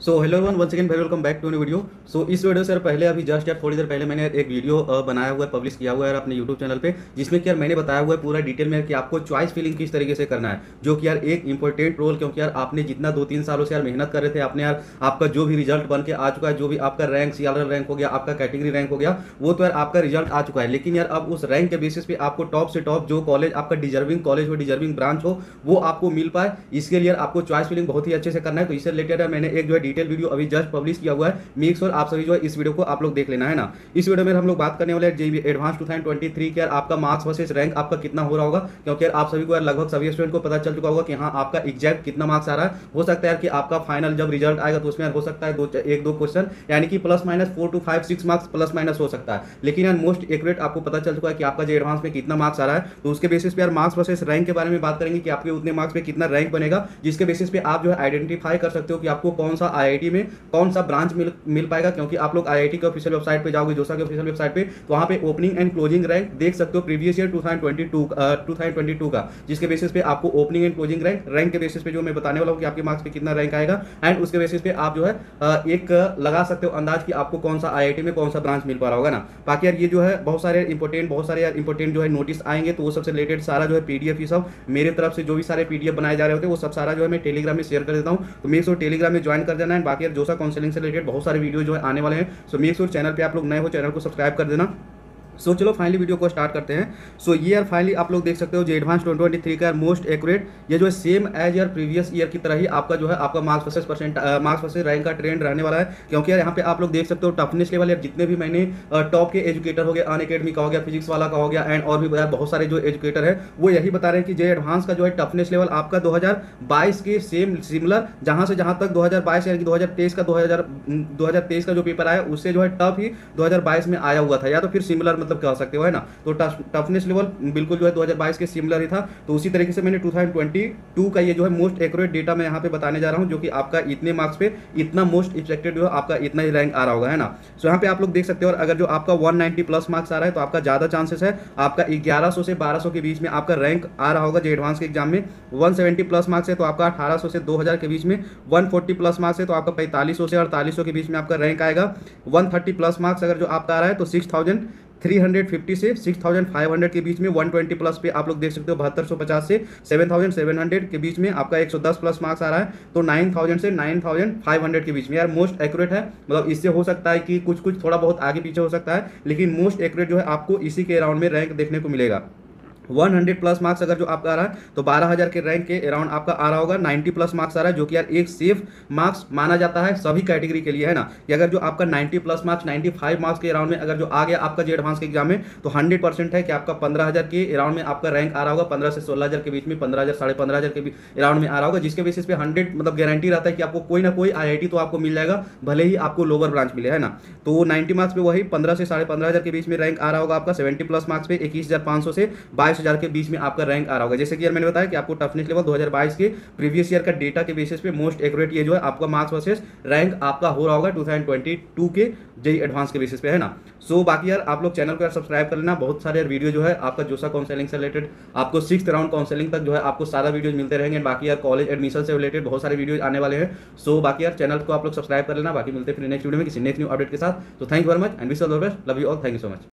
So hello one one second very welcome back to video so इस video से पहले अभी जस्ट यार थोड़ी देर पहले मैंने एक वीडियो बनाया हुआ है पब्लिश किया हुआ है अपने यूट्यूब चैनल पे, जिसमें कि यार मैंने बताया हुआ है पूरा डिटेल में कि आपको चॉइस फिलिंग किस तरीके से करना है, जो कि यार एक इंपॉर्टेंट रोल क्योंकि यार आपने जितना दो तीन सालों से यार मेहनत कर रहे थे, आपने यार आपका जो भी रिज़ल्ट बन के आ चुका है, जो भी आपका रैंक सी रैंक हो गया, आपका कैटेगरी रैंक हो गया, वो तो यार आपका रिज़ल्ट आ चुका है। लेकिन यार अब उस रैंक के बेसिस पे आपको टॉप से टॉप जो कॉलेज आपका डिजर्विंग कॉलेज हो डिजर्विंग ब्रांच हो, वो आपको मिल पाए, इसके लिए आपको चॉइस फिलिंग बहुत ही अच्छे से करना है। तो इससे रिलेटेड मैंने एक जो है डिटेल वीडियो अभी जस्ट पब्लिश किया हुआ है। मेक श्योर आप सभी जो है, इस वीडियो को आप लोग देख लेना, है ना? इस वीडियो में हम लोग बात करने वाले हैं JEE advance two thousand twenty three के आपका मार्क्स वर्सेस रैंक आपका कितना हो रहा होगा? क्योंकि आप सभी को यार लगभग सभी स्टूडेंट को पता चल चुका होगा कि हाँ आपका एग्जैक्ट कितना मार्क्स आ रहा है। हो सकता है यार कि आपका फाइनल जब रिज़ल्ट आएगा तो उसमें हो सकता है दो एक दो क्वेश्चन यानी कि plus minus four to five six marks plus minus हो सकता है। लेकिन यार मोस्ट एक्यूरेट आपको पता चल चुका है कि आपका जो एडवांस में कितना मार्क्स आ रहा है। तो उसके बेसिस पे यार मार्क्स वर्सेस रैंक के बारे में बात करेंगे कि आपके उतने मार्क्स पे कितना रैंक बनेगा, जिसके बेसिस पे आप जो है आइडेंटिफाई कर सकते हो कि आपको कौन सा आई में कौन सा ब्रांच मिल मिल पाएगा, क्योंकि आप लोग आई के ऑफिशियल वेबसाइट पे जाओगे, जोसा के ऑफिशियल वेबसाइट पे तो वहाँ पे ओपनिंग एंड क्लोजिंग रैंक देख सकते हो प्रीवियस ईयर टू थाउज़ेंड का जिसके बेसिस पे आपको opening and closing rank rank के बेसिस पे जो मैं बताने वाला हूँ कि आपके मार्क्स पे कितना रैंक आएगा एंड उसके बेसिस पे आप जो है एक लगा सकते हो अंदाज कि आपको कौन सा IIT में कौन सा ब्रांच मिल पा रहा होगा ना। बाकी यार ये जो है, बहुत सारे इंपॉर्टेंट बहुत सारे यार इंपॉर्टेंट जो है नोटिस आएँगे तो वो सबसे रिलेटेड सारा जो है पीडीएफ ये सब मेरे तरफ़ से जो भी सारे पीडीएफ बनाए जा रहे होते हैं, वो सब सारा जो है मैं टेलीग्राम में शेयर कर देता हूँ। तो मेरे सो टेलीग्राम में ज्वाइन कर देना। है बाकी जोसा काउंसलिंग से रिलेटेड बहुत सारे वीडियो जो है आने वाले हैं। सो मेक श्योर चैनल पर आप लोग नए हो चैनल को सब्सक्राइब कर देना। सो so, चलो फाइनली वीडियो को स्टार्ट करते हैं। सो ये यार फाइनली आप लोग देख सकते हो जो एडवांस ट्वेंटी ट्वेंटी थ्री का मोस्ट एक्यूरेट ये जो है सेम एज यार प्रीवियस ईयर की तरह ही आपका जो है आपका marks versus percent marks versus rank का ट्रेंड रहने वाला है। क्योंकि यार यहाँ पे आप लोग देख सकते हो टफनेस लेवल यार जितने भी मैंने टॉप के एजुकेटर हो गया अन अकेडमी का हो गया फिजिक्स वाला का हो गया एंड और भी बहुत सारे जो एजुकेटर है वो यही बता रहे हैं कि जो एडवांस का जो है टफनेस लेवल आपका दो हज़ार बाईस के सेम सिमिलर जहाँ से जहाँ तक दो यानी कि दो का दो हज़ार का जो पेपर आया उससे जो है टफ ही दो हज़ार बाईस में आया हुआ था। या तो फिर सिमिलर मतलब कह सकते हो, है ना? तो टफनेस लेवल बिल्कुल जो है 2022 के सिमिलर ही था। तो उसी तरीके से मैंने 2022 का ये जो है मोस्ट एक्यूरेट डेटा मैं यहाँ पे बताने जा रहा हूँ, जो कि आपका इतने मार्क्स पे इतना मोस्ट एक्सपेक्टेड जो है आपका इतना ही रैंक आ रहा होगा, है ना? सो यहाँ पे आप लोग देख सकते हो, और अगर जो आपका 190 प्लस मार्क्स आ रहा है तो आपका ज़्यादा चांसेस है। आपका 1100 से 1200 के बीच में आपका रैंक आ रहा होगा जो एडवांस के एग्ज़ाम में। 170 प्लस मार्क्स है तो आपका 1800 से 2000 के बीच में। 140 प्लस मार्क्स है तो आपका पैंतालीसों से अड़तालीसों के बीच में आपका रैंक आएगा। 130 प्लस मार्क्स अगर जो आपका आ रहा है तो 6000 350 से 6500 के बीच में 120 प्लस पे आप लोग देख सकते हो, बहत्तर सौ पचास से 7700 के बीच में आपका 110 प्लस मार्क्स आ रहा है। तो 9000 से 9500 के बीच में यार मोस्ट एक्यूरेट है। मतलब इससे हो सकता है कि कुछ कुछ थोड़ा बहुत आगे पीछे हो सकता है, लेकिन मोस्ट एक्यूरेट जो है आपको इसी के राउंड में रैंक देखने को मिलेगा। 100 प्लस मार्क्स अगर जो आपका आ रहा है तो 12000 के रैंक के अराउंड आपका आ रहा होगा। 90 प्लस मार्क्स आ रहा है, जो कि यार एक सेफ़ मार्क्स माना जाता है सभी कैटेगरी के लिए, है ना? कि अगर जो आपका 90 प्लस मार्क्स 95 मार्क्स के अराउंड में अगर जो आ गया आपका जो एडवांस के एग्ज़ाम में तो 100 परसेंट है कि आपका पंद्रह के अराउंड में आपका रैंक आ रहा होगा। पंद्रह से सोलह के बीच में, पंद्रह हज़ार, साढ़े पंद्रह के अराउंड में आ रहा होगा, जिसके बेसिस पे हंड्रेड मतलब गारंटी रहता है कि आपको कोई ना कोई आईआईटी तो आपको मिल जाएगा, भले ही आपको लोअर ब्रांच मिले, है ना? तो नाइन्टी मार्क्स पे वही पंद्रह से साढ़े के बीच में रैंक आ रहा होगा आपका। सेवेंटी प्लस मार्क्स पे इक्कीस से बाईस के बीच में आपका रैंक आ रहा होगा। जैसे कि यार मैंने बताया कि आपको टफनेस लेवल 2022 के प्रीवियस ईयर का डेटा के बेसिस पे मोस्ट एक्यूरेट ये जो है आपका मार्क्स वर्सेस रैंक आपका हो रहा होगा 2022 के जेई एडवांस के बेसिस पे है ना? सो so, बाकी यार आप लोग चैनल को यार सब्सक्राइब कर लेना। बहुत सारे वीडियो जो है आपका जोसा काउंसलिंग से रिलेटेड आपको सिक्स राउंड काउंसलिंग तक जो है आपको सारा वीडियो मिलते रहेंगे। बाकी यार कॉलेज एडमिशन से रिलेटेड बहुत सारे वीडियो आने वाले हैं। सो so, बाकी यार चैनल को आप लोग सब्सक्राइब कर लेना। बाकी मिलते फिर नेक्स्ट वीडियो में किसी नेक्स्ट न्यू अपडेट के साथ। तो thank you very much and wish all best love you all thank you so much